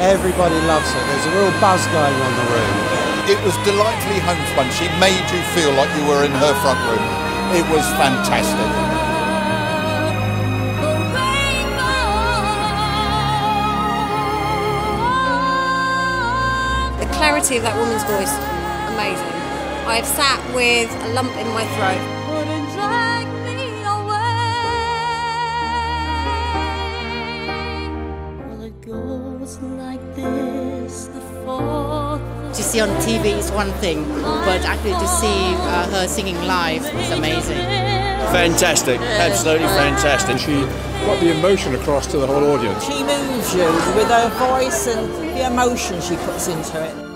everybody loves her. There's a real buzz going on in the room. It was delightfully homespun. She made you feel like you were in her front room. It was fantastic. The clarity of that woman's voice, amazing. I've sat with a lump in my throat. To see on TV is one thing, but actually to see uh, her singing live is amazing. Fantastic, absolutely fantastic. She got the emotion across to the whole audience. She moves you with her voice and the emotion she puts into it.